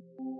you